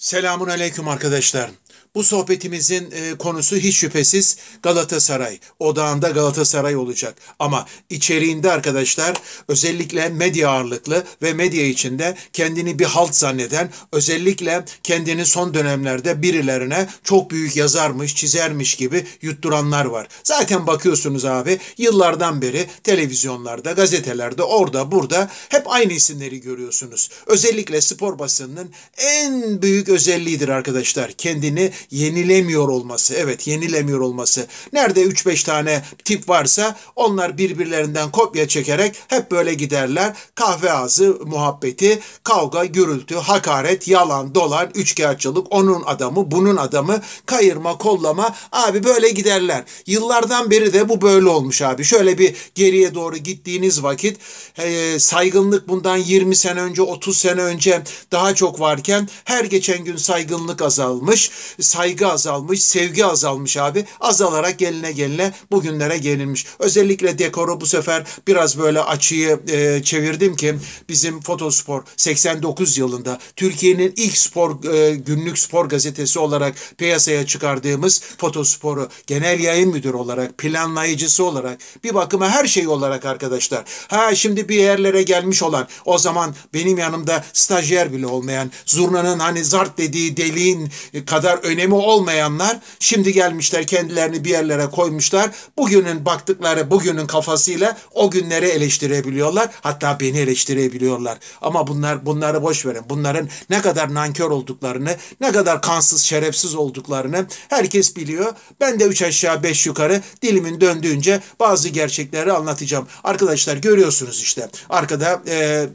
Selamun aleyküm arkadaşlar. Bu sohbetimizin e, konusu hiç şüphesiz Galatasaray. Odağında Galatasaray olacak. Ama içeriğinde arkadaşlar özellikle medya ağırlıklı ve medya içinde kendini bir halt zanneden, özellikle kendini son dönemlerde birilerine çok büyük yazarmış, çizermiş gibi yutturanlar var. Zaten bakıyorsunuz abi yıllardan beri televizyonlarda, gazetelerde, orada, burada hep aynı isimleri görüyorsunuz. Özellikle spor basınının en büyük özelliğidir arkadaşlar. Kendini yenilemiyor olması. Evet yenilemiyor olması. Nerede 3-5 tane tip varsa onlar birbirlerinden kopya çekerek hep böyle giderler. Kahve ağzı muhabbeti, kavga, gürültü, hakaret, yalan, dolan, üçkağıtçılık, onun adamı, bunun adamı, kayırma, kollama. Abi böyle giderler. Yıllardan beri de bu böyle olmuş abi. Şöyle bir geriye doğru gittiğiniz vakit e, saygınlık bundan 20 sene önce, 30 sene önce daha çok varken her geçen gün saygınlık azalmış saygı azalmış, sevgi azalmış abi. Azalarak geline geline bugünlere gelinmiş. Özellikle dekoru bu sefer biraz böyle açıyı e, çevirdim ki bizim Fotospor 89 yılında Türkiye'nin ilk spor e, günlük spor gazetesi olarak piyasaya çıkardığımız Fotospor'u genel yayın müdürü olarak, planlayıcısı olarak bir bakıma her şey olarak arkadaşlar. Ha şimdi bir yerlere gelmiş olan o zaman benim yanımda stajyer bile olmayan zurnanın hani zart dediği deliğin kadar önemi olmayanlar şimdi gelmişler kendilerini bir yerlere koymuşlar. Bugünün baktıkları bugünün kafasıyla o günleri eleştirebiliyorlar. Hatta beni eleştirebiliyorlar. Ama bunlar bunları boş verin. Bunların ne kadar nankör olduklarını, ne kadar kansız, şerefsiz olduklarını herkes biliyor. Ben de üç aşağı beş yukarı dilimin döndüğünce bazı gerçekleri anlatacağım. Arkadaşlar görüyorsunuz işte arkada e,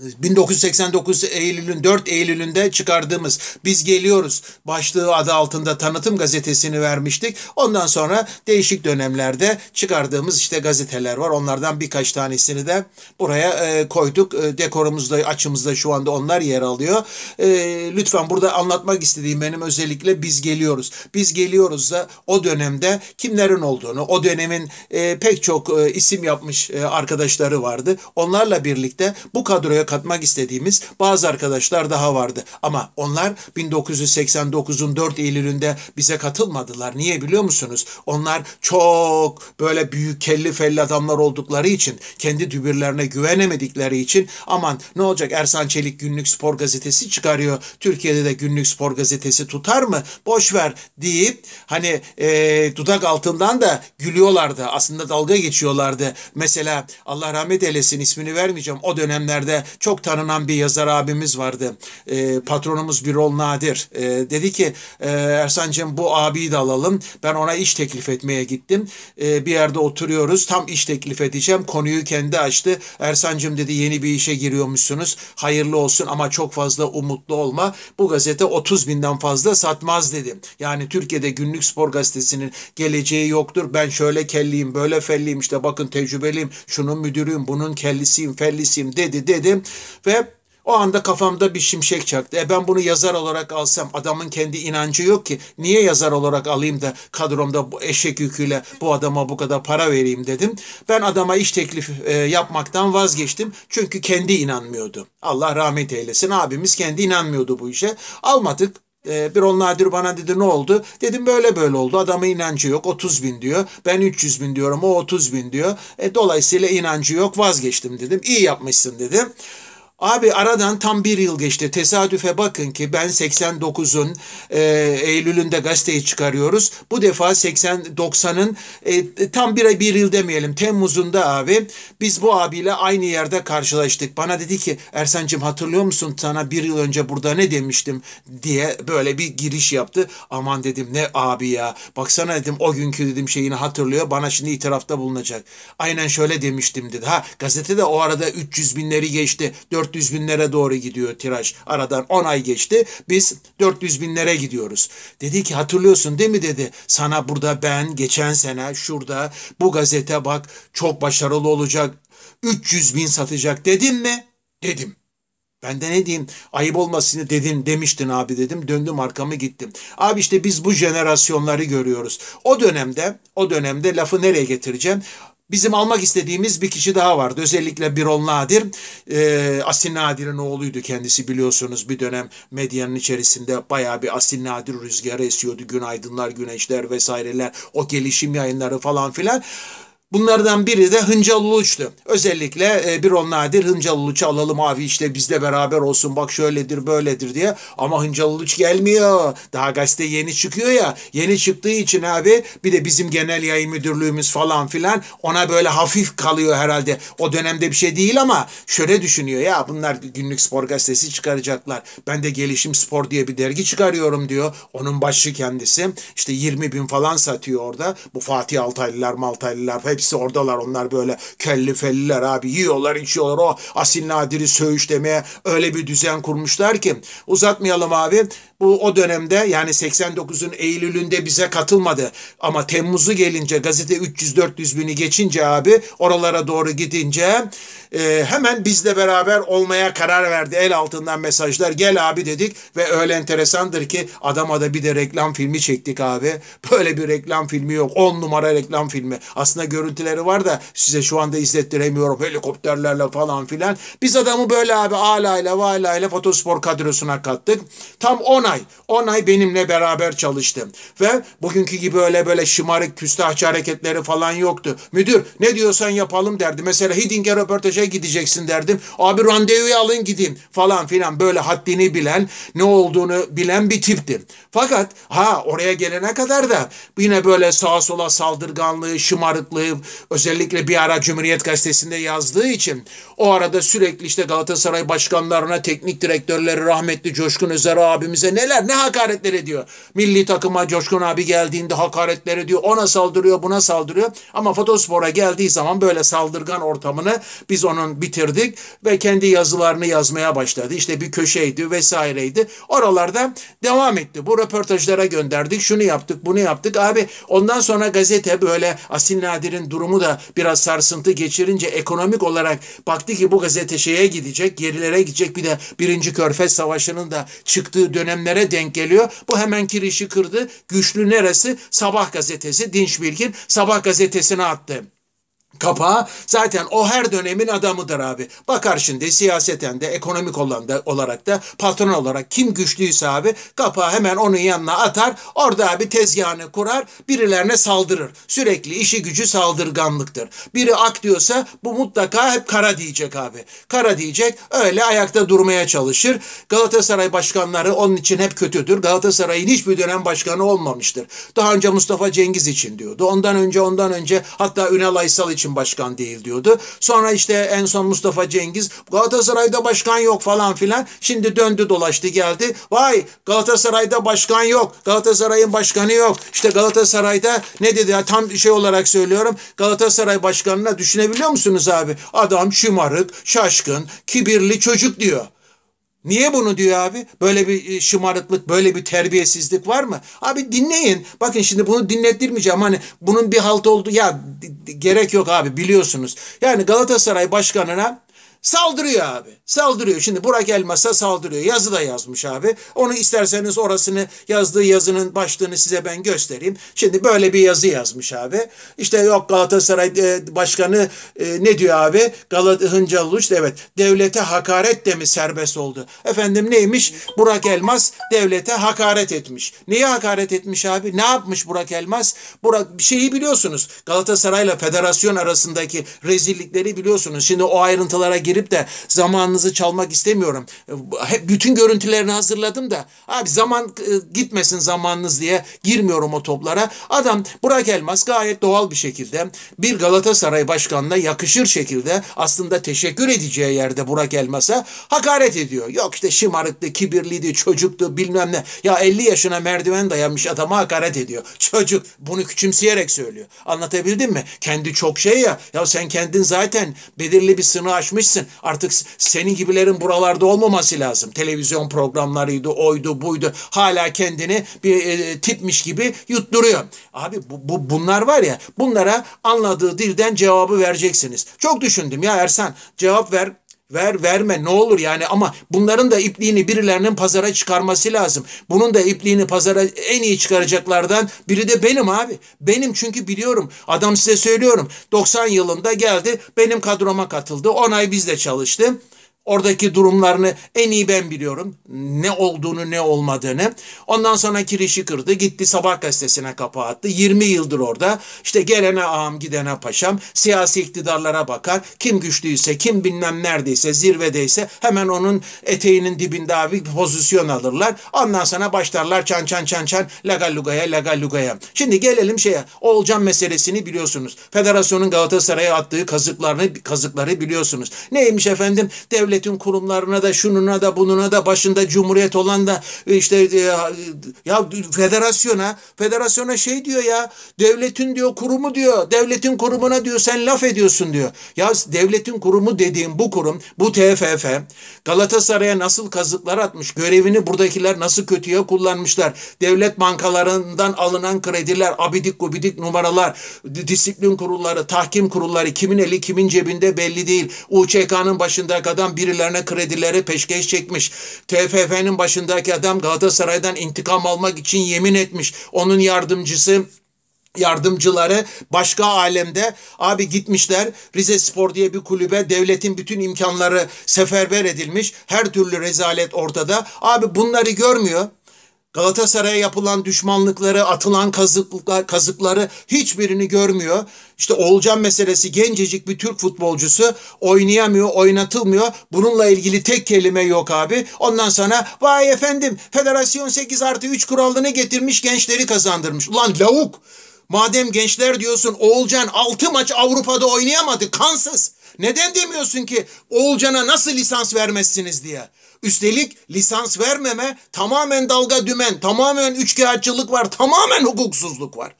1989 Eylül'ün 4 Eylül'ünde çıkardığımız Biz Geliyoruz başlığı adı altında tanıtım gazetesini vermiştik. Ondan sonra değişik dönemlerde çıkardığımız işte gazeteler var. Onlardan birkaç tanesini de buraya e, koyduk. E, dekorumuzda, açımızda şu anda onlar yer alıyor. E, lütfen burada anlatmak istediğim benim özellikle Biz Geliyoruz. Biz Geliyoruz da o dönemde kimlerin olduğunu, o dönemin e, pek çok e, isim yapmış e, arkadaşları vardı. Onlarla birlikte bu kadroya katmak istediğimiz bazı arkadaşlar daha vardı. Ama onlar 1989'un 4 Eylül'ünde bize katılmadılar. Niye biliyor musunuz? Onlar çok böyle büyük kelli felli adamlar oldukları için, kendi dübürlerine güvenemedikleri için aman ne olacak Ersan Çelik günlük spor gazetesi çıkarıyor. Türkiye'de de günlük spor gazetesi tutar mı? Boş ver deyip hani e, dudak altından da gülüyorlardı. Aslında dalga geçiyorlardı. Mesela Allah rahmet eylesin ismini vermeyeceğim. O dönemlerde çok tanınan bir yazar abimiz vardı. E, patronumuz Birol Nadir. E, dedi ki e, Ersan'cığım bu abiyi de alalım. Ben ona iş teklif etmeye gittim. E, bir yerde oturuyoruz. Tam iş teklif edeceğim. Konuyu kendi açtı. Ersan'cığım dedi yeni bir işe giriyormuşsunuz. Hayırlı olsun ama çok fazla umutlu olma. Bu gazete 30 binden fazla satmaz dedim. Yani Türkiye'de günlük spor gazetesinin geleceği yoktur. Ben şöyle kelliyim, böyle felliyim işte bakın tecrübeliyim, şunun müdürüyüm, bunun kellisiyim, fellisiyim dedi dedim. Ve o anda kafamda bir şimşek çaktı. E ben bunu yazar olarak alsam adamın kendi inancı yok ki. Niye yazar olarak alayım da kadromda bu eşek yüküyle bu adama bu kadar para vereyim dedim. Ben adama iş teklifi e, yapmaktan vazgeçtim. Çünkü kendi inanmıyordu. Allah rahmet eylesin. Abimiz kendi inanmıyordu bu işe. Almadık. E, bir ol nadir bana dedi ne oldu? Dedim böyle böyle oldu. Adamın inancı yok. 30 bin diyor. Ben 300 bin diyorum. O 30 bin diyor. E, dolayısıyla inancı yok. Vazgeçtim dedim. İyi yapmışsın dedim. Abi aradan tam bir yıl geçti. Tesadüfe bakın ki ben 89'un e, Eylül'ünde gazeteyi çıkarıyoruz. Bu defa 80-90'ın e, tam bir, bir yıl demeyelim. Temmuz'unda abi biz bu abiyle aynı yerde karşılaştık. Bana dedi ki Ersan'cığım hatırlıyor musun sana bir yıl önce burada ne demiştim diye böyle bir giriş yaptı. Aman dedim ne abi ya. Baksana dedim o günkü dedim şeyini hatırlıyor. Bana şimdi itirafta bulunacak. Aynen şöyle demiştim dedi. Ha gazetede o arada 300 binleri geçti. 4 400 binlere doğru gidiyor tiraj. Aradan 10 ay geçti. Biz 400 binlere gidiyoruz. Dedi ki hatırlıyorsun değil mi dedi. Sana burada ben geçen sene şurada bu gazete bak çok başarılı olacak. 300 bin satacak dedim mi? Dedim. Ben de ne diyeyim ayıp olmasın dedim demiştin abi dedim döndüm arkamı gittim. Abi işte biz bu jenerasyonları görüyoruz. O dönemde o dönemde lafı nereye getireceğim? Bizim almak istediğimiz bir kişi daha vardı. Özellikle Birol Nadir. E, Asil Nadir'in oğluydu kendisi biliyorsunuz. Bir dönem medyanın içerisinde bayağı bir Asil Nadir rüzgarı esiyordu. Günaydınlar, güneşler vesaireler. O gelişim yayınları falan filan. Bunlardan biri de Hıncal Uluç'tu. Özellikle e, bir on nadir Hıncal Uluç'u alalım abi işte bizle beraber olsun bak şöyledir böyledir diye. Ama Hıncal Uluç gelmiyor. Daha gazete yeni çıkıyor ya. Yeni çıktığı için abi bir de bizim genel yayın müdürlüğümüz falan filan ona böyle hafif kalıyor herhalde. O dönemde bir şey değil ama şöyle düşünüyor ya bunlar günlük spor gazetesi çıkaracaklar. Ben de Gelişim Spor diye bir dergi çıkarıyorum diyor. Onun başı kendisi. İşte 20 bin falan satıyor orada. Bu Fatih Altaylılar, Maltaylılar hep Hepsi oradalar. Onlar böyle kelli felliler abi. Yiyorlar içiyorlar. O asil nadiri söğüş demeye öyle bir düzen kurmuşlar ki. Uzatmayalım abi. Bu o dönemde yani 89'un Eylül'ünde bize katılmadı. Ama Temmuz'u gelince gazete 300-400 bini geçince abi oralara doğru gidince e, hemen bizle beraber olmaya karar verdi. El altından mesajlar gel abi dedik ve öyle enteresandır ki adama da bir de reklam filmi çektik abi. Böyle bir reklam filmi yok. 10 numara reklam filmi. Aslında görüntüleri var da size şu anda izlettiremiyorum. Helikopterlerle falan filan. Biz adamı böyle abi alayla valayla fotospor kadrosuna kattık. Tam 10 ay. 10 ay benimle beraber çalıştım. Ve bugünkü gibi öyle böyle şımarık küstahçı hareketleri falan yoktu. Müdür ne diyorsan yapalım derdi. Mesela Hiding'e röportaja gideceksin derdim. Abi randevuyu alın gideyim falan filan böyle haddini bilen ne olduğunu bilen bir tipti. Fakat ha oraya gelene kadar da yine böyle sağa sola saldırganlığı, şımarıklığı özellikle bir ara Cumhuriyet Gazetesi'nde yazdığı için o arada sürekli işte Galatasaray başkanlarına, teknik direktörleri rahmetli Coşkun Özer abimize neler ne hakaretler ediyor. Milli takıma Coşkun abi geldiğinde hakaretler ediyor. Ona saldırıyor, buna saldırıyor. Ama Fotospor'a geldiği zaman böyle saldırgan ortamını biz onun bitirdik ve kendi yazılarını yazmaya başladı. İşte bir köşeydi vesaireydi. Oralarda devam etti. Bu röportajlara gönderdik. Şunu yaptık, bunu yaptık. Abi ondan sonra gazete böyle Asil Nadir'in durumu da biraz sarsıntı geçirince ekonomik olarak baktı ki bu gazete şeye gidecek, gerilere gidecek. Bir de birinci Körfez Savaşı'nın da çıktığı dönemlere denk geliyor. Bu hemen kirişi kırdı. Güçlü neresi? Sabah gazetesi. Dinç Bilgin Sabah gazetesine attı kapağı zaten o her dönemin adamıdır abi. Bakar şimdi siyaseten de ekonomik olan da, olarak da patron olarak kim güçlüyse abi kapağı hemen onun yanına atar. Orada abi tezgahını kurar birilerine saldırır. Sürekli işi gücü saldırganlıktır. Biri ak diyorsa bu mutlaka hep kara diyecek abi. Kara diyecek öyle ayakta durmaya çalışır. Galatasaray başkanları onun için hep kötüdür. Galatasaray'ın hiçbir dönem başkanı olmamıştır. Daha önce Mustafa Cengiz için diyordu. Ondan önce ondan önce hatta Ünal Aysal için için başkan değil diyordu. Sonra işte en son Mustafa Cengiz Galatasaray'da başkan yok falan filan. Şimdi döndü dolaştı geldi. Vay Galatasaray'da başkan yok. Galatasaray'ın başkanı yok. İşte Galatasaray'da ne dedi ya tam şey olarak söylüyorum. Galatasaray başkanına düşünebiliyor musunuz abi? Adam şımarık, şaşkın, kibirli çocuk diyor. Niye bunu diyor abi? Böyle bir e, şımarıklık, böyle bir terbiyesizlik var mı? Abi dinleyin. Bakın şimdi bunu dinlettirmeyeceğim. Hani bunun bir halt oldu. Ya gerek yok abi biliyorsunuz. Yani Galatasaray başkanına Saldırıyor abi. Saldırıyor. Şimdi Burak Elmas'a saldırıyor. Yazı da yazmış abi. Onu isterseniz orasını yazdığı yazının başlığını size ben göstereyim. Şimdi böyle bir yazı yazmış abi. İşte yok Galatasaray e, Başkanı e, ne diyor abi? Galat Hıncalıç evet. Devlete hakaret de mi serbest oldu? Efendim neymiş? Burak Elmas devlete hakaret etmiş. Neye hakaret etmiş abi? Ne yapmış Burak Elmas? Burak şeyi biliyorsunuz. Galatasaray'la federasyon arasındaki rezillikleri biliyorsunuz. Şimdi o ayrıntılara girip de zamanınızı çalmak istemiyorum. Hep bütün görüntülerini hazırladım da abi zaman e, gitmesin zamanınız diye girmiyorum o toplara. Adam Burak Elmas gayet doğal bir şekilde bir Galatasaray başkanına yakışır şekilde aslında teşekkür edeceği yerde Burak Elmas'a hakaret ediyor. Yok işte şımarıktı, kibirliydi, çocuktu bilmem ne. Ya 50 yaşına merdiven dayanmış adama hakaret ediyor. Çocuk bunu küçümseyerek söylüyor. Anlatabildim mi? Kendi çok şey ya. Ya sen kendin zaten belirli bir sınır aşmışsın değilsin. Artık senin gibilerin buralarda olmaması lazım. Televizyon programlarıydı, oydu, buydu. Hala kendini bir e, tipmiş gibi yutturuyor. Abi bu, bu bunlar var ya bunlara anladığı dilden cevabı vereceksiniz. Çok düşündüm ya Ersan cevap ver Ver verme ne olur yani ama bunların da ipliğini birilerinin pazara çıkarması lazım. Bunun da ipliğini pazara en iyi çıkaracaklardan biri de benim abi. Benim çünkü biliyorum. Adam size söylüyorum. 90 yılında geldi benim kadroma katıldı. 10 ay bizde çalıştı. Oradaki durumlarını en iyi ben biliyorum. Ne olduğunu ne olmadığını. Ondan sonra kirişi kırdı. Gitti sabah gazetesine kapağı attı. 20 yıldır orada. İşte gelene ağam gidene paşam. Siyasi iktidarlara bakar. Kim güçlüyse kim bilmem neredeyse zirvedeyse hemen onun eteğinin dibinde abi pozisyon alırlar. Ondan sonra başlarlar çan çan çan çan lagalugaya lagalugaya. Şimdi gelelim şeye. Oğulcan meselesini biliyorsunuz. Federasyonun Galatasaray'a attığı kazıklarını kazıkları biliyorsunuz. Neymiş efendim? Devlet devletin kurumlarına da şununa da bununa da başında cumhuriyet olan da işte e, ya federasyona federasyona şey diyor ya devletin diyor kurumu diyor devletin kurumuna diyor sen laf ediyorsun diyor. Ya devletin kurumu dediğim bu kurum bu TFF Galatasaray'a nasıl kazıklar atmış görevini buradakiler nasıl kötüye kullanmışlar. Devlet bankalarından alınan krediler abidik gubidik numaralar disiplin kurulları tahkim kurulları kimin eli kimin cebinde belli değil. UÇK'nın başındaki adam birilerine kredileri peşkeş çekmiş. TFF'nin başındaki adam Galatasaray'dan intikam almak için yemin etmiş. Onun yardımcısı yardımcıları başka alemde abi gitmişler Rize Spor diye bir kulübe devletin bütün imkanları seferber edilmiş her türlü rezalet ortada abi bunları görmüyor Galatasaray'a yapılan düşmanlıkları, atılan kazıklar, kazıkları hiçbirini görmüyor. İşte Oğulcan meselesi gencecik bir Türk futbolcusu oynayamıyor, oynatılmıyor. Bununla ilgili tek kelime yok abi. Ondan sonra vay efendim federasyon 8 artı 3 kuralını getirmiş gençleri kazandırmış. Ulan lavuk madem gençler diyorsun Oğulcan 6 maç Avrupa'da oynayamadı kansız. Neden demiyorsun ki Oğulcan'a nasıl lisans vermezsiniz diye? Üstelik lisans vermeme tamamen dalga dümen, tamamen üçkağıtçılık var, tamamen hukuksuzluk var.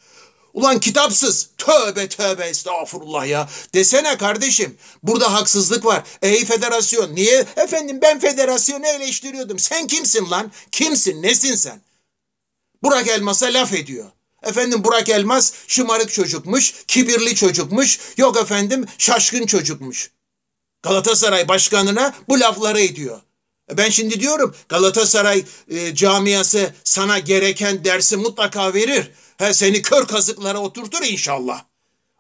Ulan kitapsız. Tövbe tövbe estağfurullah ya. Desene kardeşim. Burada haksızlık var. Ey federasyon. Niye? Efendim ben federasyonu eleştiriyordum. Sen kimsin lan? Kimsin? Nesin sen? Burak Elmas'a laf ediyor. Efendim Burak Elmas şımarık çocukmuş, kibirli çocukmuş, yok efendim şaşkın çocukmuş. Galatasaray başkanına bu lafları ediyor. Ben şimdi diyorum Galatasaray e, camiası sana gereken dersi mutlaka verir. He, seni kör kazıklara oturtur inşallah.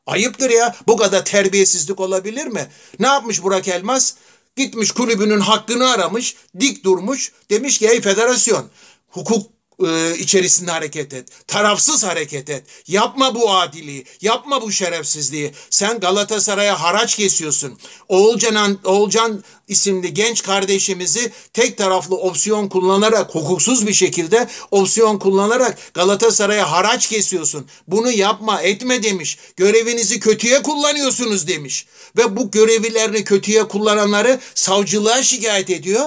Ayıptır ya. Bu kadar terbiyesizlik olabilir mi? Ne yapmış Burak Elmas? Gitmiş kulübünün hakkını aramış, dik durmuş. Demiş ki ey federasyon hukuk e, içerisinde hareket et. Tarafsız hareket et. Yapma bu adiliği. Yapma bu şerefsizliği. Sen Galatasaray'a haraç kesiyorsun. Oğulcan, Oğulcan isimli genç kardeşimizi tek taraflı opsiyon kullanarak, hukuksuz bir şekilde opsiyon kullanarak Galatasaray'a haraç kesiyorsun. Bunu yapma, etme demiş. Görevinizi kötüye kullanıyorsunuz demiş. Ve bu görevlilerini kötüye kullananları savcılığa şikayet ediyor.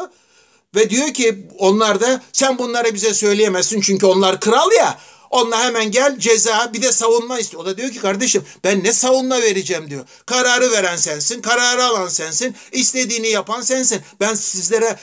Ve diyor ki onlar da sen bunları bize söyleyemezsin çünkü onlar kral ya. Onunla hemen gel ceza bir de savunma istiyor. O da diyor ki kardeşim ben ne savunma vereceğim diyor. Kararı veren sensin, kararı alan sensin, istediğini yapan sensin. Ben sizlere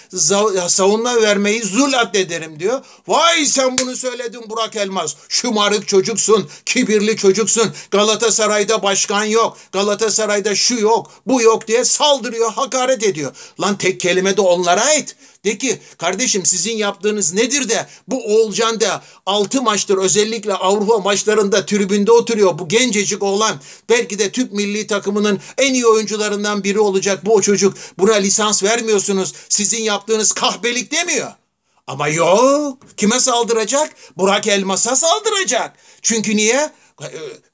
savunma vermeyi zul addederim diyor. Vay sen bunu söyledin Burak Elmas. Şımarık çocuksun, kibirli çocuksun. Galatasaray'da başkan yok. Galatasaray'da şu yok, bu yok diye saldırıyor, hakaret ediyor. Lan tek kelime de onlara ait. De ki kardeşim sizin yaptığınız nedir de bu Oğulcan da 6 maçtır özellikle Avrupa maçlarında tribünde oturuyor. Bu gencecik oğlan belki de Türk milli takımının en iyi oyuncularından biri olacak bu çocuk. Buna lisans vermiyorsunuz. Sizin yaptığınız kahpelik demiyor. Ama yok. Kime saldıracak? Burak Elmas'a saldıracak. Çünkü niye?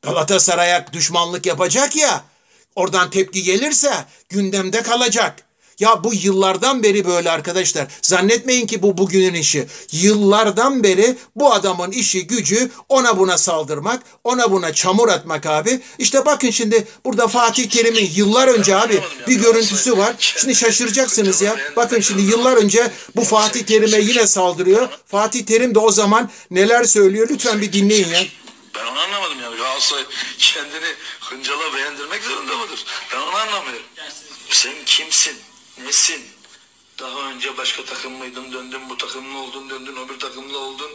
Galatasaray'a düşmanlık yapacak ya. Oradan tepki gelirse gündemde kalacak. Ya bu yıllardan beri böyle arkadaşlar. Zannetmeyin ki bu bugünün işi. Yıllardan beri bu adamın işi gücü ona buna saldırmak, ona buna çamur atmak abi. İşte bakın şimdi burada Fatih Terim'in yıllar önce abi bir görüntüsü var. Şimdi şaşıracaksınız ya. Bakın şimdi yıllar önce bu Fatih Terim'e yine saldırıyor. Fatih Terim de o zaman neler söylüyor lütfen bir dinleyin ya. Ben onu anlamadım yani. Galatasaray kendini hıncala beğendirmek zorunda mıdır? Ben onu anlamıyorum. Sen kimsin? Nesin? Daha önce başka takım mıydın, döndün bu takımlı oldun, döndün öbür takımlı oldun.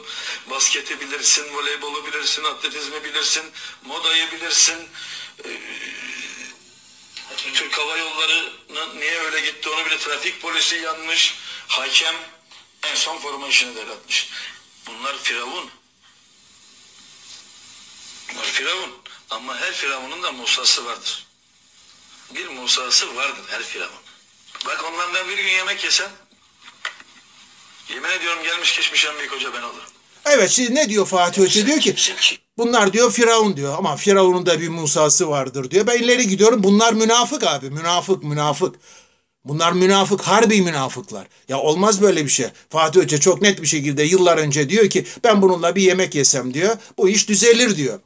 Basketi bilirsin, voleybolu bilirsin, atletizmi bilirsin, modayı bilirsin. Ee, Türk Hava Yolları'nın niye öyle gitti onu bile trafik polisi yanmış. Hakem en son forma işini devretmiş. Bunlar firavun. Bunlar firavun. Ama her firavunun da Musa'sı vardır. Bir Musa'sı vardır her firavun. Bak ondan ben bir gün yemek yesem yemin ediyorum gelmiş geçmiş en büyük hoca ben olurum. Evet şimdi ne diyor Fatih Hoca diyor ki bunlar diyor Firavun diyor ama Firavun'un da bir Musa'sı vardır diyor. Ben ileri gidiyorum bunlar münafık abi münafık münafık. Bunlar münafık, harbi münafıklar. Ya olmaz böyle bir şey. Fatih Hoca çok net bir şekilde yıllar önce diyor ki ben bununla bir yemek yesem diyor. Bu iş düzelir diyor.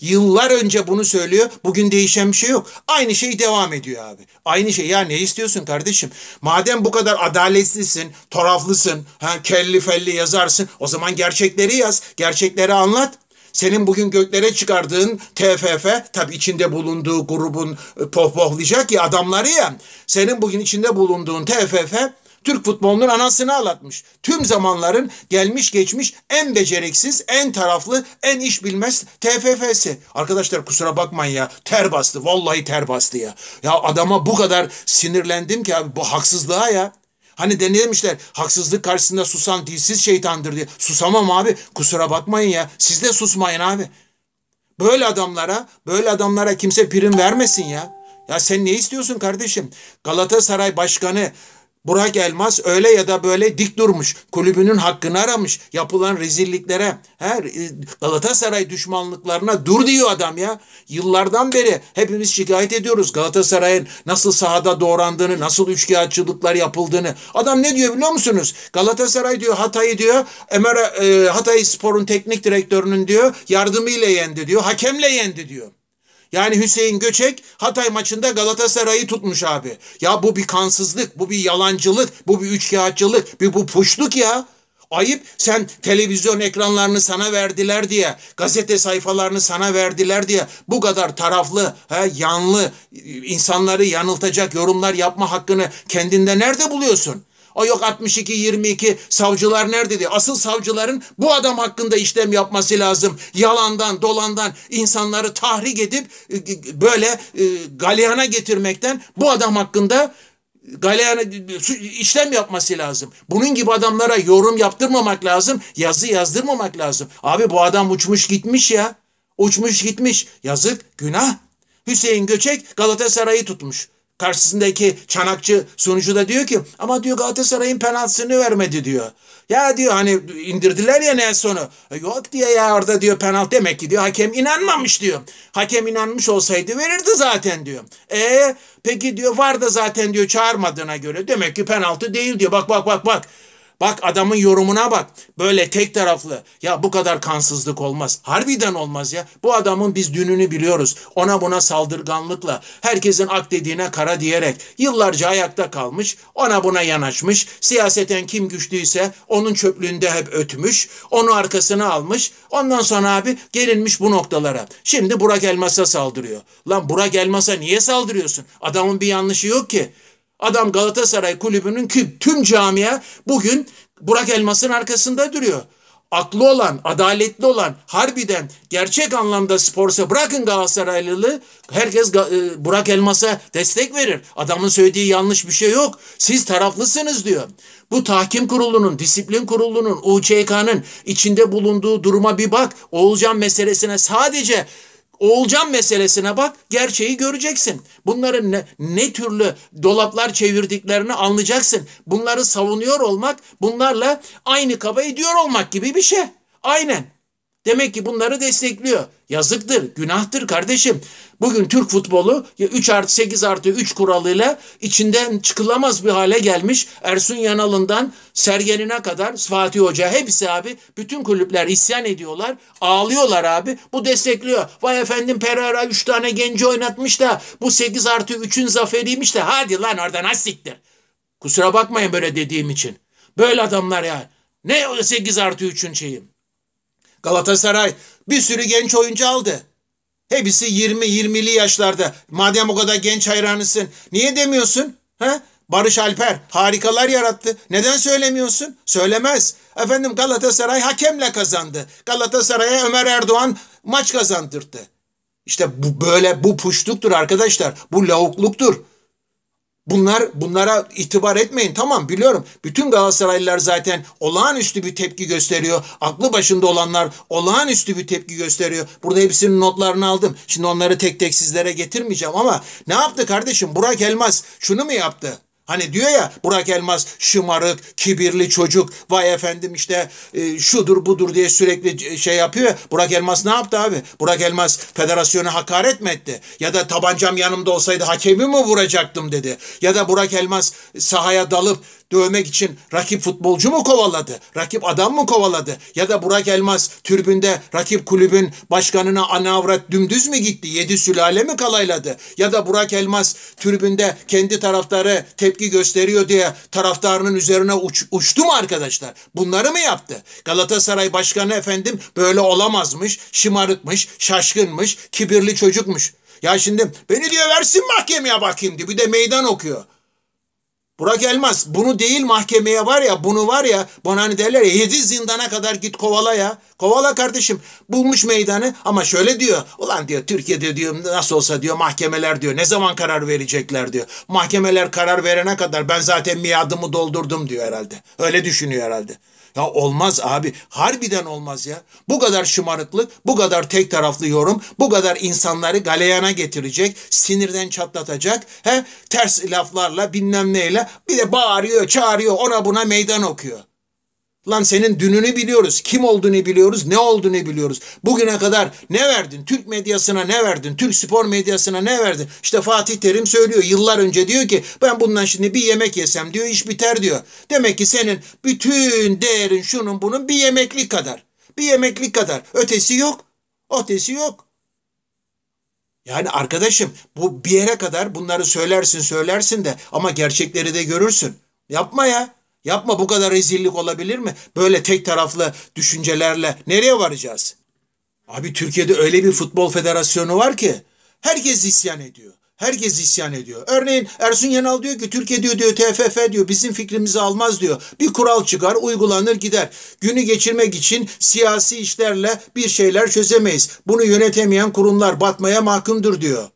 Yıllar önce bunu söylüyor. Bugün değişen bir şey yok. Aynı şey devam ediyor abi. Aynı şey. Ya ne istiyorsun kardeşim? Madem bu kadar adaletsizsin, taraflısın, ha, kelli felli yazarsın. O zaman gerçekleri yaz. Gerçekleri anlat. Senin bugün göklere çıkardığın TFF tabi içinde bulunduğu grubun e, pohpohlayacak ya adamları ya. Senin bugün içinde bulunduğun TFF Türk futbolunun anasını ağlatmış. Tüm zamanların gelmiş geçmiş en beceriksiz, en taraflı, en iş bilmez TFF'si. Arkadaşlar kusura bakmayın ya ter bastı. Vallahi ter bastı ya. Ya adama bu kadar sinirlendim ki abi bu haksızlığa ya. Hani denemişler haksızlık karşısında susan dilsiz şeytandır diye. Susamam abi kusura bakmayın ya. Siz de susmayın abi. Böyle adamlara, böyle adamlara kimse prim vermesin ya. Ya sen ne istiyorsun kardeşim? Galatasaray Başkanı Burak Elmas öyle ya da böyle dik durmuş. Kulübünün hakkını aramış. Yapılan rezilliklere, he, Galatasaray düşmanlıklarına dur diyor adam ya. Yıllardan beri hepimiz şikayet ediyoruz Galatasaray'ın nasıl sahada doğrandığını, nasıl üçkağıtçılıklar yapıldığını. Adam ne diyor biliyor musunuz? Galatasaray diyor Hatay'ı diyor, Ömer e, Hatay Spor'un teknik direktörünün diyor yardımıyla yendi diyor, hakemle yendi diyor. Yani Hüseyin Göçek Hatay maçında Galatasaray'ı tutmuş abi. Ya bu bir kansızlık, bu bir yalancılık, bu bir üçkağıtçılık, bir bu puşluk ya. Ayıp sen televizyon ekranlarını sana verdiler diye, gazete sayfalarını sana verdiler diye bu kadar taraflı, he, yanlı, insanları yanıltacak yorumlar yapma hakkını kendinde nerede buluyorsun? O yok 62-22 savcılar nerede diye. Asıl savcıların bu adam hakkında işlem yapması lazım. Yalandan, dolandan insanları tahrik edip e, böyle e, galeyana getirmekten bu adam hakkında galeyana işlem yapması lazım. Bunun gibi adamlara yorum yaptırmamak lazım. Yazı yazdırmamak lazım. Abi bu adam uçmuş gitmiş ya. Uçmuş gitmiş. Yazık, günah. Hüseyin Göçek Galatasaray'ı tutmuş. Karşısındaki çanakçı sunucu da diyor ki ama diyor Galatasaray'ın penaltısını vermedi diyor. Ya diyor hani indirdiler ya Nelson'u. E, yok diye ya orada diyor penaltı demek ki diyor hakem inanmamış diyor. Hakem inanmış olsaydı verirdi zaten diyor. E peki diyor var da zaten diyor çağırmadığına göre demek ki penaltı değil diyor. Bak bak bak bak. Bak adamın yorumuna bak. Böyle tek taraflı. Ya bu kadar kansızlık olmaz. Harbiden olmaz ya. Bu adamın biz dününü biliyoruz. Ona buna saldırganlıkla, herkesin ak dediğine kara diyerek yıllarca ayakta kalmış. Ona buna yanaşmış. Siyaseten kim güçlüyse onun çöplüğünde hep ötmüş. Onu arkasına almış. Ondan sonra abi gelinmiş bu noktalara. Şimdi Burak Elmas'a saldırıyor. Lan Burak Elmas'a niye saldırıyorsun? Adamın bir yanlışı yok ki. Adam Galatasaray kulübünün tüm camia bugün Burak Elmas'ın arkasında duruyor. Aklı olan, adaletli olan, harbiden gerçek anlamda sporsa bırakın Galatasaraylılığı herkes e, Burak Elmas'a destek verir. Adamın söylediği yanlış bir şey yok. Siz taraflısınız diyor. Bu tahkim kurulunun, disiplin kurulunun, UÇK'nın içinde bulunduğu duruma bir bak. Oğulcan meselesine sadece Oğulcan meselesine bak, gerçeği göreceksin. Bunların ne, ne türlü dolaplar çevirdiklerini anlayacaksın. Bunları savunuyor olmak, bunlarla aynı kaba ediyor olmak gibi bir şey. Aynen. Demek ki bunları destekliyor. Yazıktır, günahtır kardeşim. Bugün Türk futbolu 3 artı 8 artı 3 kuralıyla içinden çıkılamaz bir hale gelmiş. Ersun Yanal'ından Sergen'ine kadar Fatih Hoca hepsi abi bütün kulüpler isyan ediyorlar. Ağlıyorlar abi. Bu destekliyor. Vay efendim Pereira 3 tane genci oynatmış da bu 8 artı 3'ün zaferiymiş de hadi lan oradan ha siktir. Kusura bakmayın böyle dediğim için. Böyle adamlar ya. Ne o 8 artı 3'ün şeyi? Galatasaray bir sürü genç oyuncu aldı. Hepsi 20-20'li yaşlarda. Madem o kadar genç hayranısın niye demiyorsun? Ha? Barış Alper harikalar yarattı. Neden söylemiyorsun? Söylemez. Efendim Galatasaray hakemle kazandı. Galatasaray'a Ömer Erdoğan maç kazandırdı. İşte bu böyle bu puşluktur arkadaşlar. Bu lavukluktur. Bunlar bunlara itibar etmeyin. Tamam biliyorum. Bütün Galatasaraylılar zaten olağanüstü bir tepki gösteriyor. Aklı başında olanlar olağanüstü bir tepki gösteriyor. Burada hepsinin notlarını aldım. Şimdi onları tek tek sizlere getirmeyeceğim ama ne yaptı kardeşim? Burak Elmas şunu mu yaptı? Hani diyor ya Burak Elmas şımarık, kibirli çocuk. Vay efendim işte e, şudur budur diye sürekli şey yapıyor. ya. Burak Elmas ne yaptı abi? Burak Elmas federasyona hakaret mi etti? Ya da tabancam yanımda olsaydı hakemi mi vuracaktım dedi? Ya da Burak Elmas sahaya dalıp dövmek için rakip futbolcu mu kovaladı? Rakip adam mı kovaladı? Ya da Burak Elmas türbünde rakip kulübün başkanına ana avrat dümdüz mü gitti? Yedi sülale mi kalayladı? Ya da Burak Elmas türbünde kendi taraftarı tepki gösteriyor diye taraftarının üzerine uç- uçtu mu arkadaşlar? Bunları mı yaptı? Galatasaray başkanı efendim böyle olamazmış, şımarıkmış, şaşkınmış, kibirli çocukmuş. Ya şimdi beni diyor versin mahkemeye bakayım diyor. Bir de meydan okuyor. Burak Elmas bunu değil mahkemeye var ya bunu var ya bana hani derler ya yedi zindana kadar git kovala ya. Kovala kardeşim bulmuş meydanı ama şöyle diyor. Ulan diyor Türkiye'de diyor nasıl olsa diyor mahkemeler diyor ne zaman karar verecekler diyor. Mahkemeler karar verene kadar ben zaten miadımı doldurdum diyor herhalde. Öyle düşünüyor herhalde. Ya olmaz abi. Harbiden olmaz ya. Bu kadar şımarıklık, bu kadar tek taraflı yorum, bu kadar insanları galeyana getirecek, sinirden çatlatacak, he, ters laflarla bilmem neyle bir de bağırıyor, çağırıyor, ona buna meydan okuyor. Lan senin dününü biliyoruz. Kim olduğunu biliyoruz. Ne olduğunu biliyoruz. Bugüne kadar ne verdin? Türk medyasına ne verdin? Türk spor medyasına ne verdin? İşte Fatih Terim söylüyor. Yıllar önce diyor ki ben bundan şimdi bir yemek yesem diyor iş biter diyor. Demek ki senin bütün değerin şunun bunun bir yemeklik kadar. Bir yemeklik kadar. Ötesi yok. Ötesi yok. Yani arkadaşım bu bir yere kadar bunları söylersin söylersin de ama gerçekleri de görürsün. Yapma ya. Yapma bu kadar rezillik olabilir mi? Böyle tek taraflı düşüncelerle nereye varacağız? Abi Türkiye'de öyle bir futbol federasyonu var ki herkes isyan ediyor. Herkes isyan ediyor. Örneğin Ersun Yanal diyor ki Türkiye diyor diyor TFF diyor bizim fikrimizi almaz diyor. Bir kural çıkar uygulanır gider. Günü geçirmek için siyasi işlerle bir şeyler çözemeyiz. Bunu yönetemeyen kurumlar batmaya mahkumdur diyor.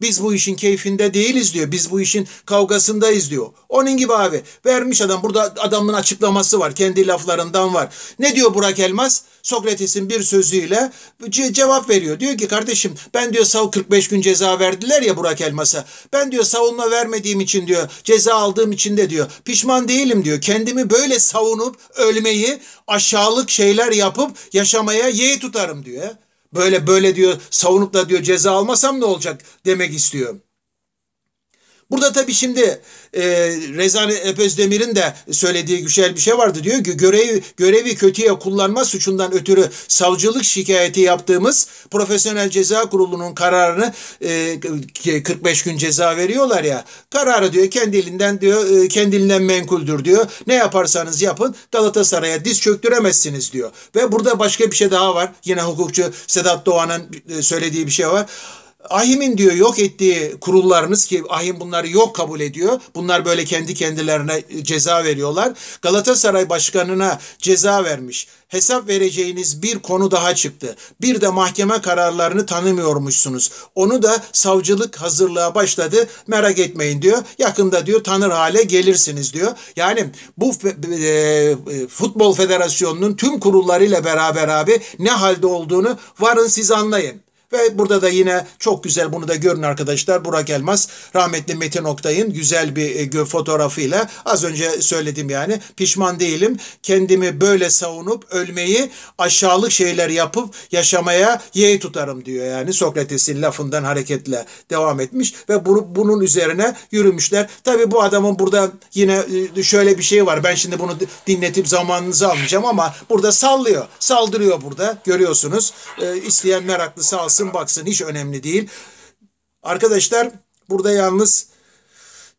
Biz bu işin keyfinde değiliz diyor. Biz bu işin kavgasındayız diyor. Onun gibi abi. Vermiş adam. Burada adamın açıklaması var. Kendi laflarından var. Ne diyor Burak Elmas? Sokrates'in bir sözüyle ce- cevap veriyor. Diyor ki kardeşim ben diyor sav 45 gün ceza verdiler ya Burak Elmas'a. Ben diyor savunma vermediğim için diyor ceza aldığım için de diyor pişman değilim diyor. Kendimi böyle savunup ölmeyi aşağılık şeyler yapıp yaşamaya yeğ tutarım diyor. Böyle böyle diyor savunup da diyor ceza almasam ne olacak demek istiyor. Burada tabii şimdi e, Rezane Epözdemir'in de söylediği güzel bir şey vardı. Diyor ki görevi, görevi kötüye kullanma suçundan ötürü savcılık şikayeti yaptığımız Profesyonel Ceza Kurulu'nun kararını e, 45 gün ceza veriyorlar ya. Kararı diyor kendi elinden diyor e, kendiliğinden menkuldür diyor. Ne yaparsanız yapın Galatasaray'a diz çöktüremezsiniz diyor. Ve burada başka bir şey daha var. Yine hukukçu Sedat Doğan'ın e, söylediği bir şey var. Ahim'in diyor yok ettiği kurullarınız ki Ahim bunları yok kabul ediyor. Bunlar böyle kendi kendilerine ceza veriyorlar. Galatasaray başkanına ceza vermiş. Hesap vereceğiniz bir konu daha çıktı. Bir de mahkeme kararlarını tanımıyormuşsunuz. Onu da savcılık hazırlığa başladı. Merak etmeyin diyor. Yakında diyor tanır hale gelirsiniz diyor. Yani bu fe- e, futbol federasyonunun tüm kurullarıyla beraber abi ne halde olduğunu varın siz anlayın. Ve burada da yine çok güzel bunu da görün arkadaşlar. Burak Elmas rahmetli Metin Oktay'ın güzel bir e, fotoğrafıyla az önce söyledim yani pişman değilim. Kendimi böyle savunup ölmeyi aşağılık şeyler yapıp yaşamaya yeğ tutarım diyor yani Sokrates'in lafından hareketle devam etmiş ve bunu, bunun üzerine yürümüşler. Tabi bu adamın burada yine e, şöyle bir şey var. Ben şimdi bunu dinletip zamanınızı almayacağım ama burada sallıyor. Saldırıyor burada. Görüyorsunuz. E, isteyen meraklısı alsın baksın. Hiç önemli değil. Arkadaşlar burada yalnız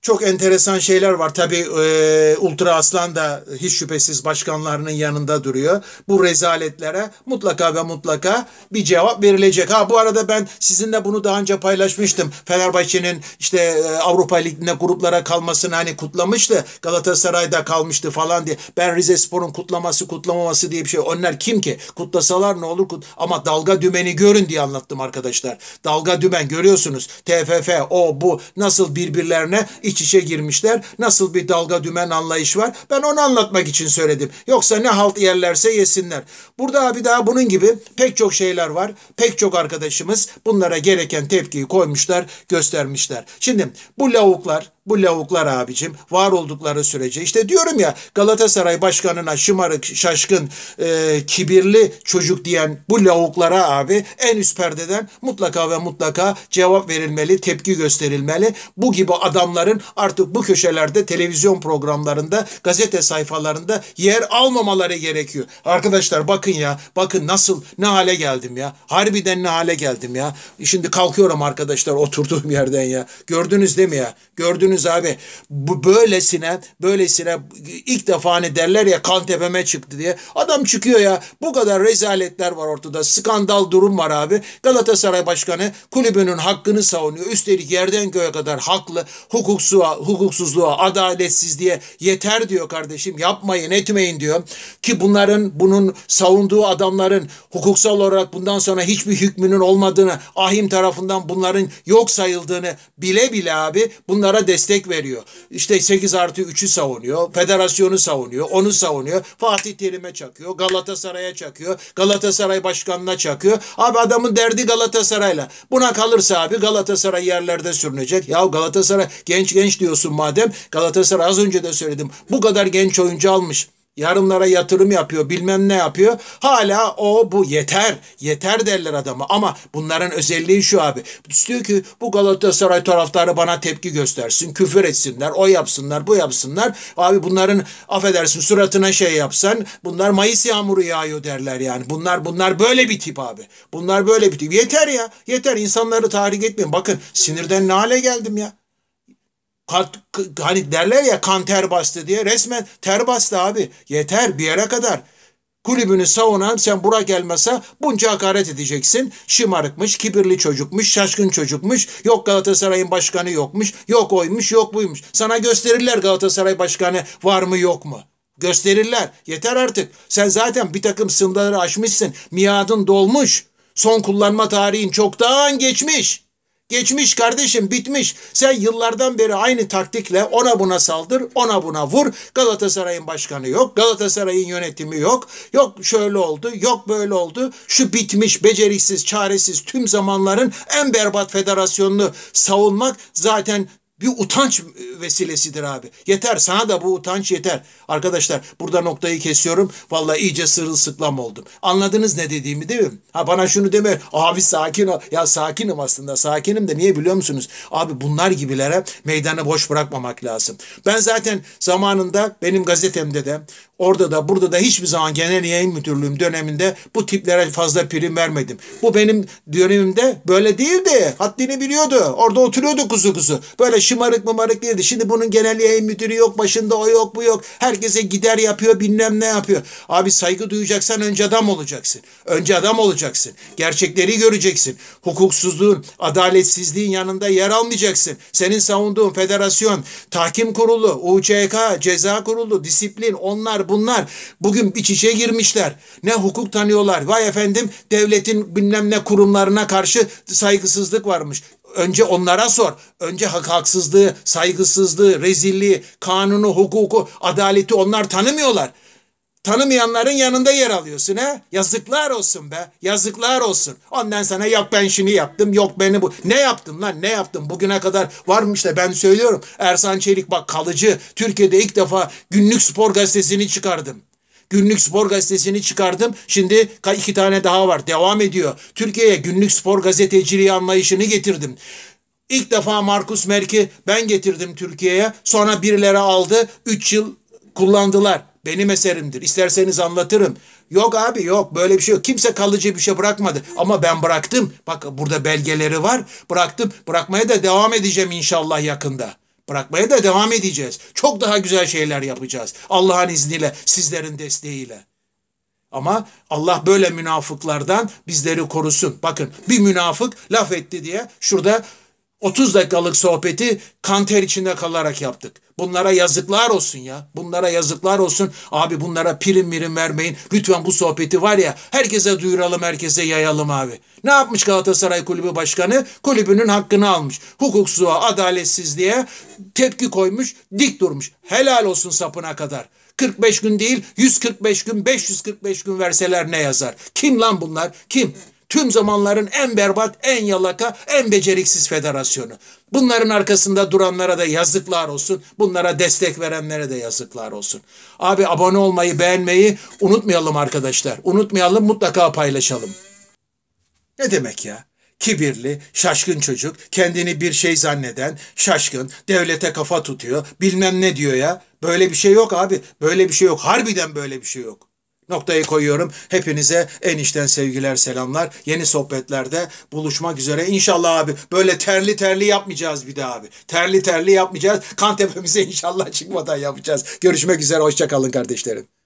çok enteresan şeyler var. Tabii e, Ultra Aslan da hiç şüphesiz başkanlarının yanında duruyor. Bu rezaletlere mutlaka ve mutlaka bir cevap verilecek. Ha bu arada ben sizinle bunu daha önce paylaşmıştım. Fenerbahçe'nin işte e, Avrupa Ligi'nde gruplara kalmasını hani kutlamıştı. Galatasaray'da kalmıştı falan diye. Ben Rize Spor'un kutlaması kutlamaması diye bir şey. Onlar kim ki? Kutlasalar ne olur? Kut Ama dalga dümeni görün diye anlattım arkadaşlar. Dalga dümen görüyorsunuz. TFF o bu nasıl birbirlerine iç içe girmişler. Nasıl bir dalga dümen anlayış var. Ben onu anlatmak için söyledim. Yoksa ne halt yerlerse yesinler. Burada abi daha bunun gibi pek çok şeyler var. Pek çok arkadaşımız bunlara gereken tepkiyi koymuşlar, göstermişler. Şimdi bu lavuklar bu lavuklar abicim var oldukları sürece işte diyorum ya Galatasaray başkanına şımarık, şaşkın, e, kibirli çocuk diyen bu lavuklara abi en üst perdeden mutlaka ve mutlaka cevap verilmeli, tepki gösterilmeli. Bu gibi adamların artık bu köşelerde televizyon programlarında, gazete sayfalarında yer almamaları gerekiyor. Arkadaşlar bakın ya, bakın nasıl ne hale geldim ya. Harbiden ne hale geldim ya. Şimdi kalkıyorum arkadaşlar oturduğum yerden ya. Gördünüz değil mi ya? Gördünüz abi. Bu böylesine, böylesine ilk defa hani derler ya kan tepeme çıktı diye. Adam çıkıyor ya. Bu kadar rezaletler var ortada. Skandal durum var abi. Galatasaray Başkanı kulübünün hakkını savunuyor. Üstelik yerden göğe kadar haklı. Hukuksuzluğa, hukuksuzluğa, adaletsizliğe yeter diyor kardeşim. Yapmayın, etmeyin diyor. Ki bunların, bunun savunduğu adamların hukuksal olarak bundan sonra hiçbir hükmünün olmadığını, ahim tarafından bunların yok sayıldığını bile bile abi bunlara destek veriyor. İşte 8 artı 3'ü savunuyor. Federasyonu savunuyor. Onu savunuyor. Fatih Terim'e çakıyor. Galatasaray'a çakıyor. Galatasaray başkanına çakıyor. Abi adamın derdi Galatasaray'la. Buna kalırsa abi Galatasaray yerlerde sürünecek. Ya Galatasaray genç genç diyorsun madem. Galatasaray az önce de söyledim. Bu kadar genç oyuncu almış yarımlara yatırım yapıyor bilmem ne yapıyor. Hala o bu yeter yeter derler adama ama bunların özelliği şu abi. İstiyor ki bu Galatasaray taraftarı bana tepki göstersin küfür etsinler o yapsınlar bu yapsınlar. Abi bunların affedersin suratına şey yapsan bunlar Mayıs yağmuru yağıyor derler yani. Bunlar bunlar böyle bir tip abi. Bunlar böyle bir tip. Yeter ya yeter insanları tahrik etmeyin. Bakın sinirden ne hale geldim ya hani derler ya kan ter bastı diye resmen ter bastı abi. Yeter bir yere kadar. Kulübünü savunan sen Burak Elmas'a bunca hakaret edeceksin. Şımarıkmış, kibirli çocukmuş, şaşkın çocukmuş. Yok Galatasaray'ın başkanı yokmuş. Yok oymuş, yok buymuş. Sana gösterirler Galatasaray başkanı var mı yok mu? Gösterirler. Yeter artık. Sen zaten bir takım sınırları aşmışsın. Miadın dolmuş. Son kullanma tarihin çoktan geçmiş. Geçmiş kardeşim bitmiş. Sen yıllardan beri aynı taktikle ona buna saldır, ona buna vur. Galatasaray'ın başkanı yok, Galatasaray'ın yönetimi yok. Yok şöyle oldu, yok böyle oldu. Şu bitmiş, beceriksiz, çaresiz tüm zamanların en berbat federasyonunu savunmak zaten bir utanç vesilesidir abi. Yeter sana da bu utanç yeter. Arkadaşlar burada noktayı kesiyorum. Vallahi iyice sırılsıklam oldum. Anladınız ne dediğimi değil mi? Ha bana şunu deme. Abi sakin ol. Ya sakinim aslında. Sakinim de niye biliyor musunuz? Abi bunlar gibilere meydanı boş bırakmamak lazım. Ben zaten zamanında benim gazetemde de orada da burada da hiçbir zaman genel yayın müdürlüğüm döneminde bu tiplere fazla prim vermedim. Bu benim dönemimde böyle değildi. Haddini biliyordu. Orada oturuyordu kuzu kuzu. Böyle şımarık mımarık değildi. Şimdi bunun genel yayın müdürü yok, başında o yok, bu yok. Herkese gider yapıyor, bilmem ne yapıyor. Abi saygı duyacaksan önce adam olacaksın. Önce adam olacaksın. Gerçekleri göreceksin. Hukuksuzluğun, adaletsizliğin yanında yer almayacaksın. Senin savunduğun federasyon, tahkim kurulu, UÇK, ceza kurulu, disiplin, onlar bunlar bugün iç içe girmişler. Ne hukuk tanıyorlar. Vay efendim devletin bilmem ne kurumlarına karşı saygısızlık varmış. Önce onlara sor. Önce hak haksızlığı, saygısızlığı, rezilliği, kanunu, hukuku, adaleti onlar tanımıyorlar. Tanımayanların yanında yer alıyorsun ha? Yazıklar olsun be. Yazıklar olsun. Ondan sana yok ben şunu yaptım, yok beni bu. Ne yaptın lan? Ne yaptın? Bugüne kadar varmış da ben söylüyorum. Ersan Çelik bak kalıcı. Türkiye'de ilk defa günlük spor gazetesini çıkardım. Günlük spor gazetesini çıkardım. Şimdi iki tane daha var. Devam ediyor. Türkiye'ye günlük spor gazeteciliği anlayışını getirdim. İlk defa Markus Merk'i ben getirdim Türkiye'ye. Sonra birileri aldı. Üç yıl kullandılar. Benim eserimdir. İsterseniz anlatırım. Yok abi yok böyle bir şey yok. Kimse kalıcı bir şey bırakmadı. Ama ben bıraktım. Bak burada belgeleri var. Bıraktım. Bırakmaya da devam edeceğim inşallah yakında. Bırakmaya da devam edeceğiz. Çok daha güzel şeyler yapacağız. Allah'ın izniyle, sizlerin desteğiyle. Ama Allah böyle münafıklardan bizleri korusun. Bakın bir münafık laf etti diye şurada 30 dakikalık sohbeti kanter içinde kalarak yaptık. Bunlara yazıklar olsun ya. Bunlara yazıklar olsun. Abi bunlara prim mirim vermeyin. Lütfen bu sohbeti var ya herkese duyuralım, herkese yayalım abi. Ne yapmış Galatasaray Kulübü Başkanı? Kulübünün hakkını almış. Hukuksuzluğa, adaletsizliğe tepki koymuş, dik durmuş. Helal olsun sapına kadar. 45 gün değil 145 gün 545 gün verseler ne yazar? Kim lan bunlar? Kim? Tüm zamanların en berbat, en yalaka, en beceriksiz federasyonu. Bunların arkasında duranlara da yazıklar olsun. Bunlara destek verenlere de yazıklar olsun. Abi abone olmayı, beğenmeyi unutmayalım arkadaşlar. Unutmayalım, mutlaka paylaşalım. Ne demek ya? Kibirli, şaşkın çocuk, kendini bir şey zanneden, şaşkın, devlete kafa tutuyor, bilmem ne diyor ya. Böyle bir şey yok abi. Böyle bir şey yok. Harbiden böyle bir şey yok. Noktayı koyuyorum. Hepinize en içten sevgiler, selamlar. Yeni sohbetlerde buluşmak üzere. İnşallah abi böyle terli terli yapmayacağız bir daha abi. Terli terli yapmayacağız. Kan tepemize inşallah çıkmadan yapacağız. Görüşmek üzere. Hoşçakalın kardeşlerim.